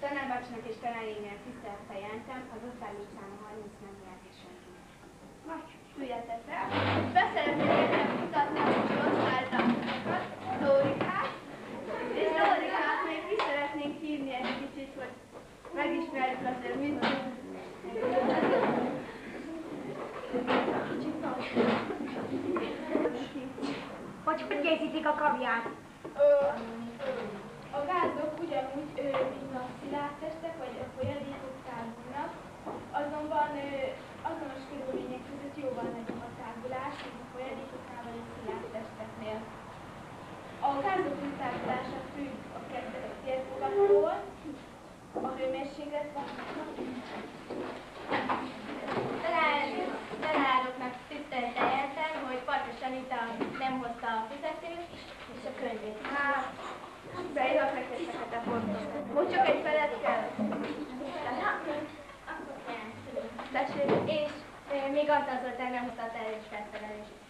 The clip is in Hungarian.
Tanárbácsinak és tanárénél tisztelettel jelentem, az osztályunk száma 30 nem és senki. Üljetek rá. Beszeretném nektek mutatni a osztálytársakat, Lórikát. És Lórikát még ki szeretnénk hívni egy kicsit, hogy megismerjük azért, mit Hogy hogy készítik a kaviát? A gázok ugyanúgy, gázok tágulása függ a kedvezőtérfogattól, a hőmérséklettől, tanároknak tisztelettel jeltem, hogy Partos Anita nem hozta a fizetést és a könyvét. Hát, beírok nektek fekete pontokat. Most csak egy felet kell. Tessék, és eh, még Antal Zoltán nem hozta a terjes felszerelést.